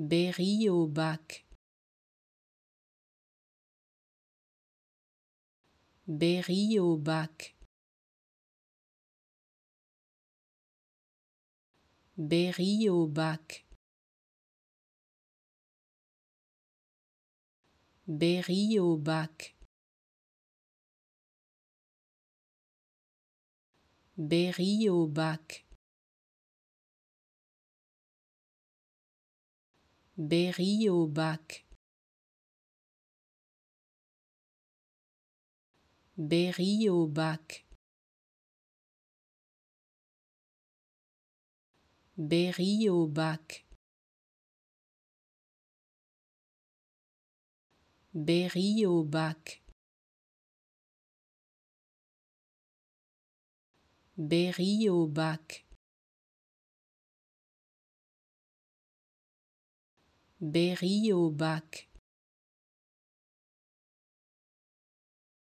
Berry au bac. Berry au bac. Berry au bac. Berry au bac. Berry au bac. Berry au bac. Berry au bac. Berry au bac. Berry au bac. Berry au bac. Berry au bac.